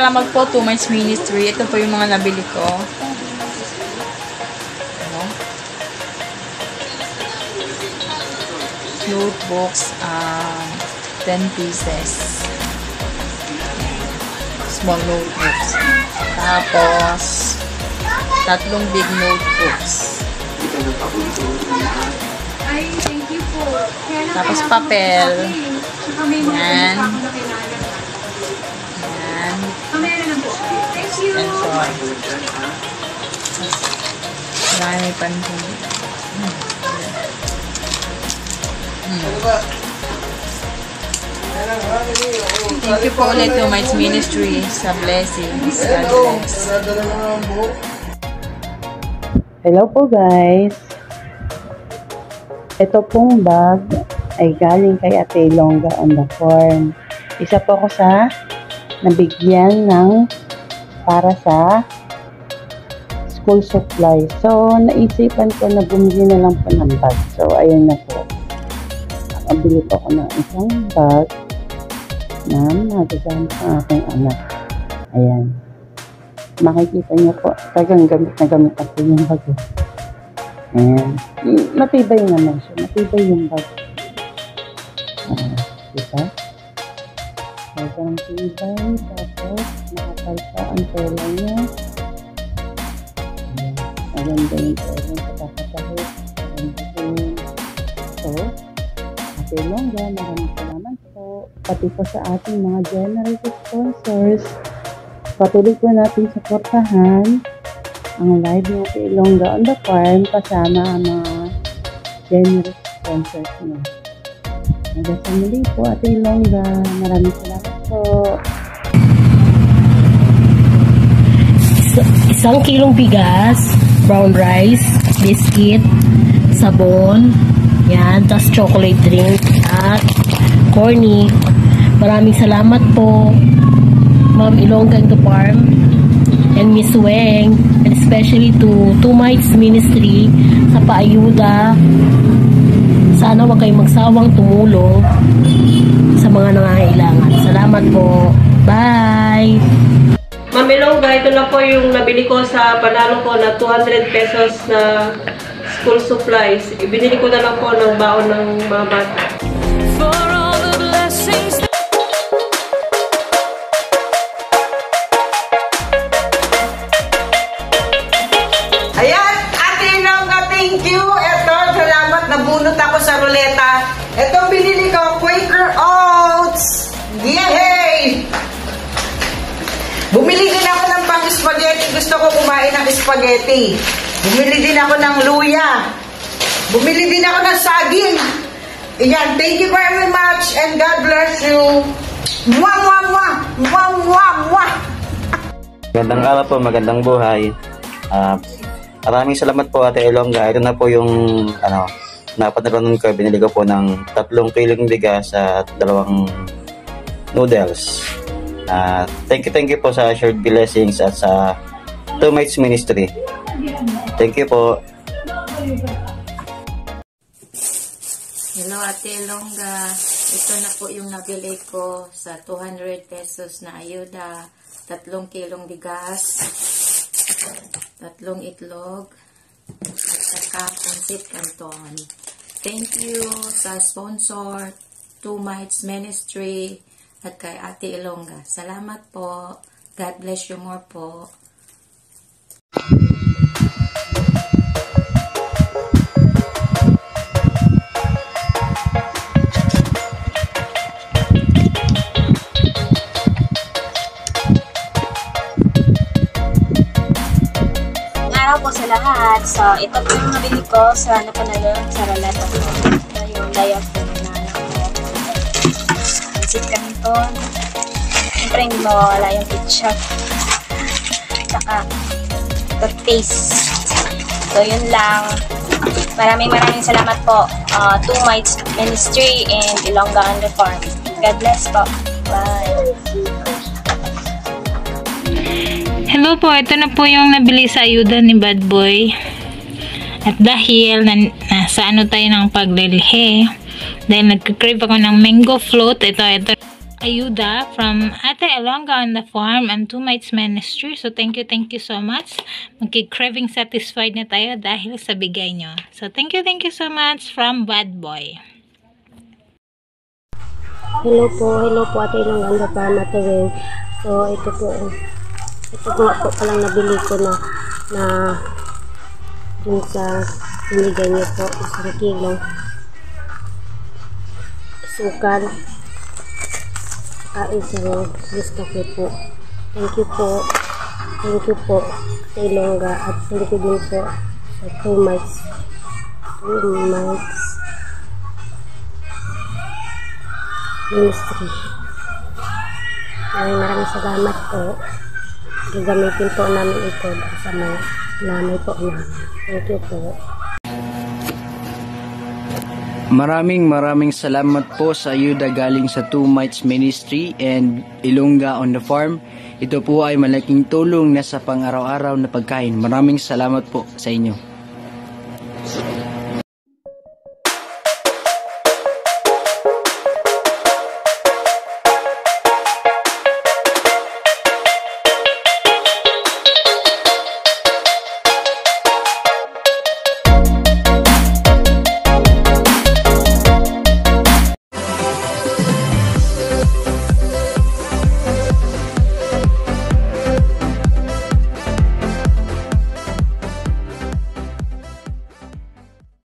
salamat po to my ministry. Ito po yung mga nabili ko. Ano? Notebooks, um, 10 pieces. Small notebooks. Tapos, tatlong big notebooks. Ay, thank you po. Tapos papel. ko you. Marami pa rin. Thank you po ulit to my ministry sa blessings. God bless. Hello po guys. Ito pong bag ay galing kay Ate Longga on the farm. Isa po ako sa nabigyan ng para sa school supply. So, naisipan ko na bumili na lang po ng bag. So, ayun na po. Nakabili po ako ng isang bag na magagamit ng aking anak. Ayan makikita niyo po, talagang gamit na gamit na po yung bag. eh. Ayan. Matibay naman siya. Matibay yung bag. Ah, diba? Talagang tibay. Tapos, nakapalpa ang tela niya. Maganda yung tela niya. Pagkakatahit. Maganda po yun. So, Ate Longga, maraming salamat po. Pati po sa ating mga generous sponsors. Patuloy po natin suportahan ang live ng Ate Ilongga on the farm kasama ang mga generous sponsors niya. Hanggang sa muli po, Ate Ilongga. Maraming salamat po. Isa- isang kilong bigas, brown rice, biscuit, sabon, yan, tas chocolate drink, at corny. Maraming salamat po, Ma'am Ilongga the Farm, and Miss Weng, and especially to Two Mites Ministry sa paayuda. Sana wag kayong magsawang tumulong sa mga nangangailangan. Salamat po. Bye! Mamilongga, ito na po yung nabili ko sa panalo ko na 200 pesos na school supplies. Ibinili ko na lang po ng baon ng mga bata. Sa ruleta. Ito, binili ko, Quaker Oats. Yay! Bumili din ako ng pang spaghetti. Gusto ko kumain ng spaghetti. Bumili din ako ng luya. Bumili din ako ng saging. Ayan, thank you very much and God bless you. Mwah, mwah, mwah. Mwah, mwah, mwah. Magandang araw po, magandang buhay. Ah, maraming salamat po Ate Elongga. Ito na po yung ano, napadalanan ko. Binili ko po ng tatlong kilong bigas at dalawang noodles. Ah, thank you, thank you po sa shared blessings at sa Two Mates Ministry. Thank you po. Hello, Ate Longga. Ito na po yung nabili ko sa 200 pesos na ayuda. Tatlong kilong bigas, tatlong itlog, at saka pansit canton. Thank you sa sponsor, Two Mites Ministry, at kay Ate Ilongga. Salamat po. God bless you more po. Po sa lahat. So, ito po yung nabili ko sa ano ko na yun, sa roleta ko. Ito yung layout ko na anak ko. Kami ito. Siyempre, hindi mawawala yung ketchup. Tsaka, toothpaste. So, yun lang. Maraming maraming salamat po. Uh, Two Mites Ministry and Ilongga Farm. God bless po. Bye. Hello po, ito na po yung nabili sa ayuda ni Bad Boy. At dahil na, nasa ano tayo ng paglilihi, dahil nagka-crave ako ng mango float, ito, ito, ayuda from Ate Elonga on the farm and Two Mites Ministry. So, thank you, thank you so much. Magki-craving satisfied na tayo dahil sa bigay nyo. So, thank you, thank you so much from Bad Boy. Hello po, hello po Ate Ilongga pa Matawin. So, ito po, ito nga po palang nabili ko na na dun sa binigay niyo po isang kilo sukal saka isang Nescafe po. Thank you po. Thank you po Ate Ilongga at thank you din po sa two mics two mics ministry. Maraming maraming salamat po. Gagamitin po namin ito sa mga nanay po namin. Thank you po. Maraming maraming salamat po sa ayuda galing sa Two Mites Ministry and Ilongga on the Farm. Ito po ay malaking tulong na sa pang-araw-araw na pagkain. Maraming salamat po sa inyo.